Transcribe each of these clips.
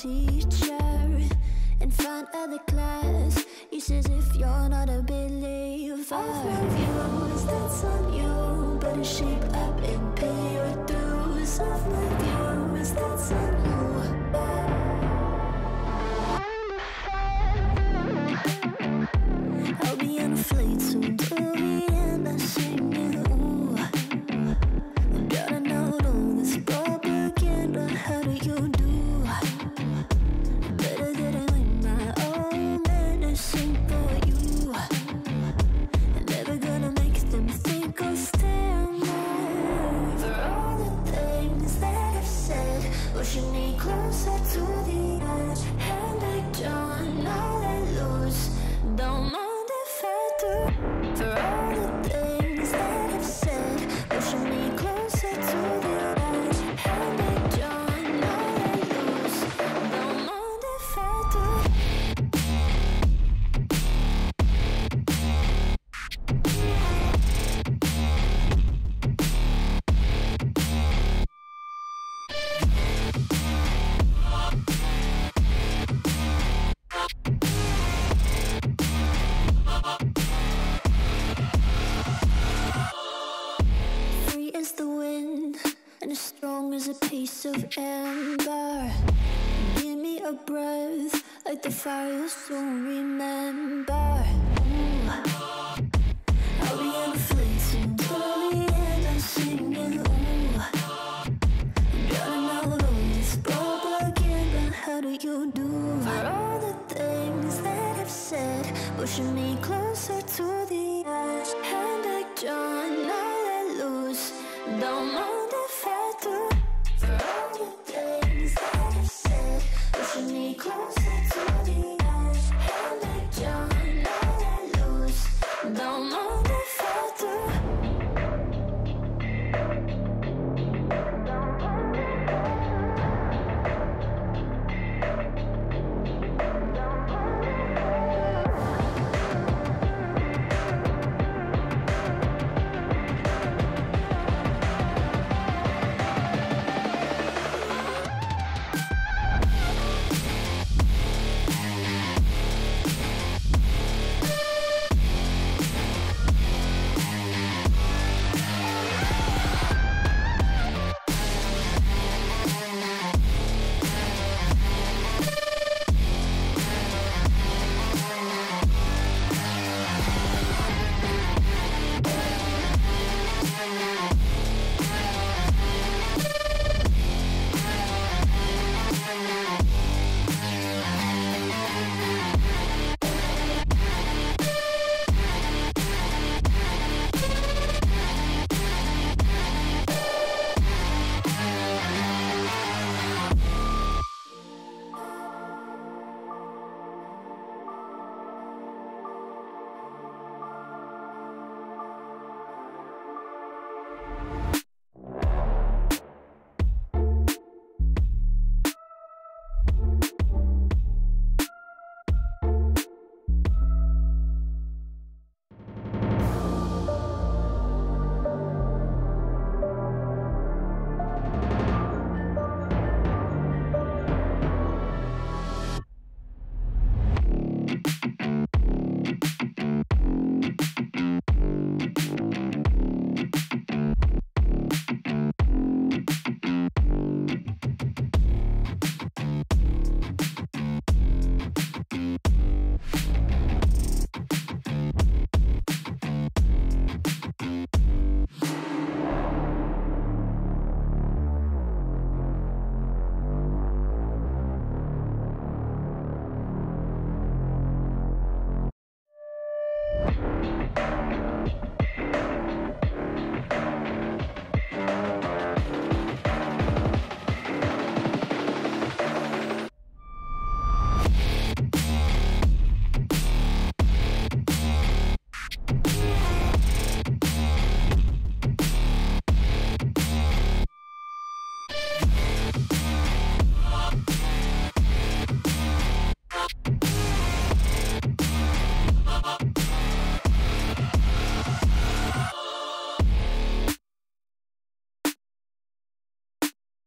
teacher. In front of the class, he says, If you're not a believer, I've my views, that's on you. Better shape up and pay your dues. Of my views, that's on you. Strong as a piece of amber. Give me a breath like the fire you'll soon remember. Ooh. I'll be on a fleet soon till the end. I'm singing. Ooh. Gotta know all this propaganda. How do you do? For all the things that I've said, pushing me closer to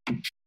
you.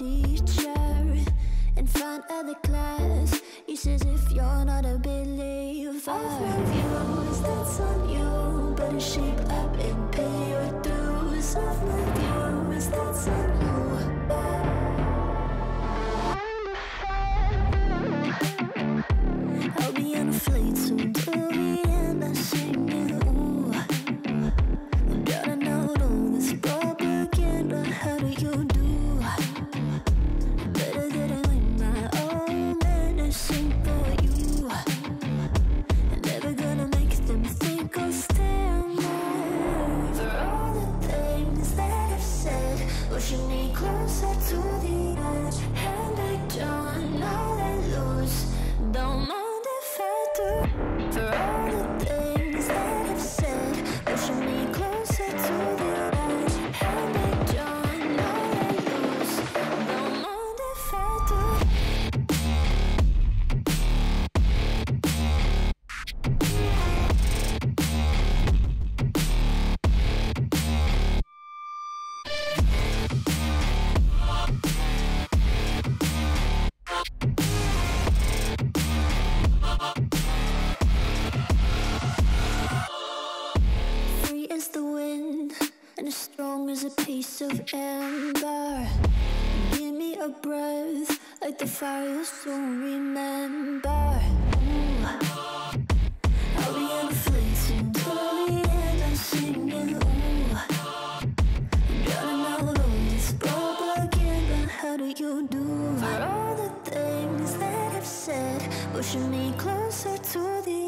teacher in front of the class. He says, if you're not a believer, I've read views that's on you, better shape up and pay ember Give me a breath Like the fire so remember Ooh. I'll be an afflicted the end I'm singing Ooh Drowning out this How do you do? For all the things that I've said Pushing me closer to the